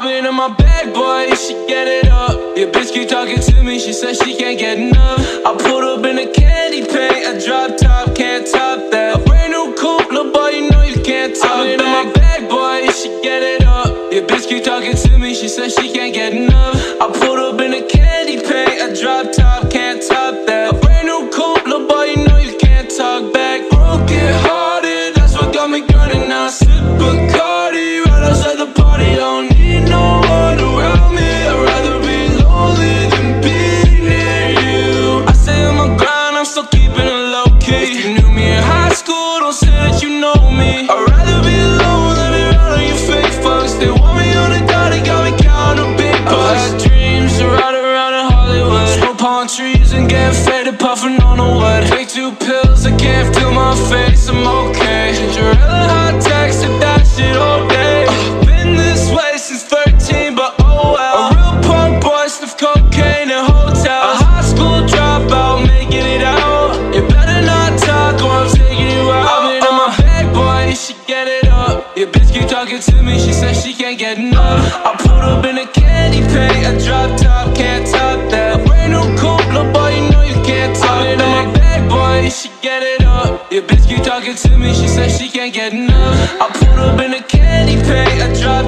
I've in my bag, boy, she get it up. Your bitch keep talking to me, she says she can't get enough. I pulled up in a candy paint, a drop top, can't top that. A brand new coupe, little boy, you know you can't top I've in my bag, boy, she get it up. Your bitch keep talking to me, she says she can't get enough. I pulled up key. If you knew me in high school, don't say that you know me. I'd rather be alone than around all you fake fucks. They want me on dot, they got me counting big bucks. I had dreams to ride around in Hollywood. Smoke palm trees and get faded, puffing on the wood. Take two pills, I can't feel my face, I'm okay. Ginger she get it up. Your bitch keep talking to me, she says she can't get enough. I pulled up in a candy paint, a drop top, can't top that. Brand new coupe, little boy, you know you can't top in my bag, boy, she get it up. Your bitch keep talking to me, she says she can't get enough. I pulled up in a candy paint, a drop